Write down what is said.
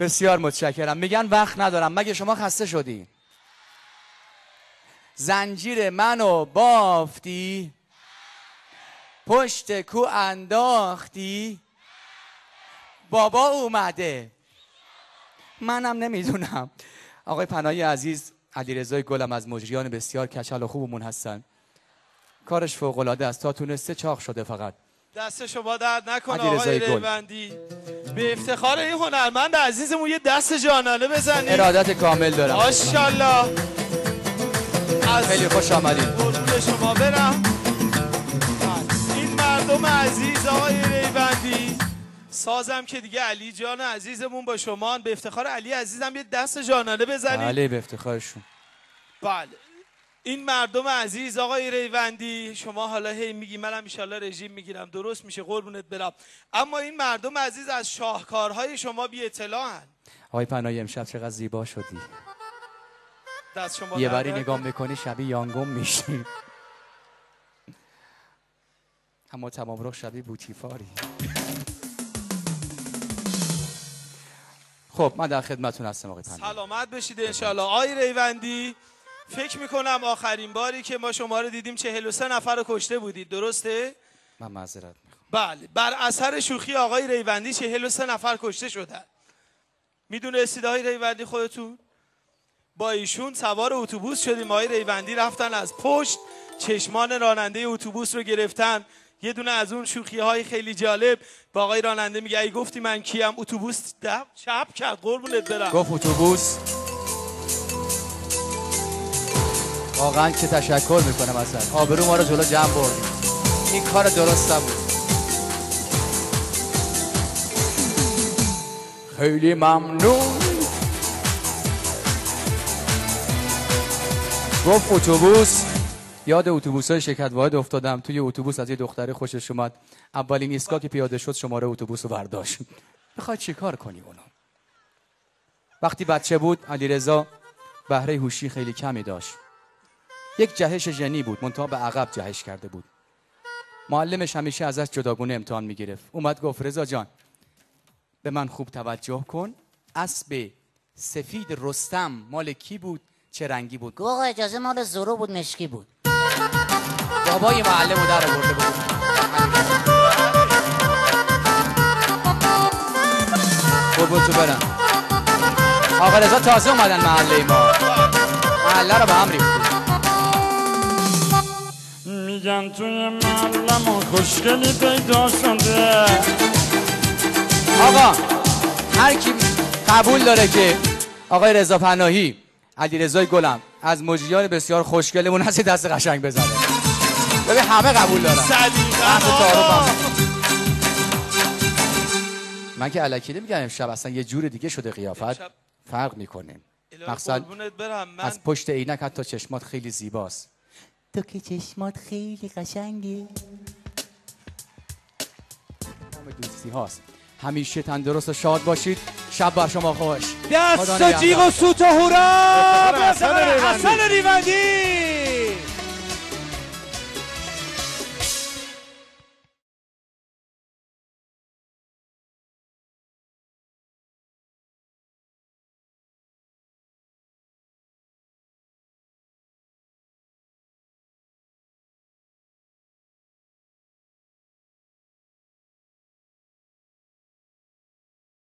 بسیار متشکرم. میگن وقت ندارم. مگه شما خسته شدی زنجیر منو بافتی؟ پشت کو انداختی؟ بابا اومده. منم نمی‌دونم. آقای پناهی عزیز علیرضای گلم از مجریان بسیار کچل و خوبمون هستن. کارش فوق العاده است. تا تونسته چاق شده فقط. دست شما درد نکنه آقای. ریوندی به افتخار این هنرمند عزیزمون یه دست جانانه بزنید ارادت کامل دارم. ماشاءالله. خیلی خوش آمدید. قربون شما برم. این مردم عزیز آقای ریوندی سازم که دیگه علی جان عزیزمون با شما. به افتخار علی عزیزم یه دست جانانه بزنید بله به افتخارشون. بله. این مردم عزیز آقای ریوندی شما حالا هی میگی منم ایشالله رژیم می‌گیرم. درست میشه قربونت برم. اما این مردم عزیز از شاهکارهای شما بی اطلاعن. آقای پناهی امشب چقدر زیبا شدی. دست شما یه نکنه. نگاه می‌کنی شبیه یانگون میشی. اما تمام رخ شبیه بوتیفاری. خب من در خدمتون هستم آقای پناهی. سلامت بشید انشالله آقای ریوندی فکر می‌کنم آخرین باری که ما شما رو دیدیم 43 نفر رو کشته بودید. درسته؟ من معذرت می‌خوام. بله. بر اثر شوخی آقای ریوندی 43 نفر کشته شدن. می‌دونستید آقای ریوندی خودتون؟ با ایشون سوار اتوبوس شدیم. آقای ریوندی رفتن از پشت چشمان راننده اتوبوس رو گرفتن. یه دونه از اون شوخی های خیلی جالب. با آقای راننده میگه ای گفتی من کیم؟ اتوبوس دم چپ کرد. قربونت برم. گفت اتوبوس. واقعا که تشکر می‌کنم ازت آبرو ما رو جلو جمع بردی این کار درست بود خیلی ممنون. گفت اتوبوس. یاد اتوبوس های شرکت واحد افتادم. توی اتوبوس از یه دختره خوشش اومد. اولین ایستگاه که پیاده شد شماره اتوبوس رو برداشت. می‌خوای چیکار کنی اونو؟ وقتی بچه بود علیرضا بهره هوشی خیلی کمی داشت. یک جهش ژنی بود منتها به عقب جهش کرده بود. معلمش همیشه ازش جداگونه امتحان می‌گرفت. اومد گفت رضا جان به من خوب توجه کن. اسب سفید رستم مال کی بود؟ چه رنگی بود؟ گفت آقا اجازه مال زورو بود مشکی بود. بابای معلم رو در آورده بود. قربون تو برم. آقا رضا تازه اومدن محله ما. محله رو به هم ریختیم میگن توی معلم خوشگلی پیدا شده. آقا هر کی قبول داره که آقای رضا پناهی علی رضای گلم از مجریان بسیار خوشگلمون هست یه دست قشنگ بزنه. ببین همه قبول دارن. هم. من که علکی نمیگم امشب اصلا یه جور دیگه شده قیافت. فرق می‌کنه. مقصد از پشت عینک حتی چشمات خیلی زیباست. تو که چشمات خیلی قشنگه دوستی هاست. همیشه تندرست و شاد باشید. شب بر شما خوش. دست نگهدار. جیغ و سوت و هورا. حسن ریوندی. حسن ریوندی.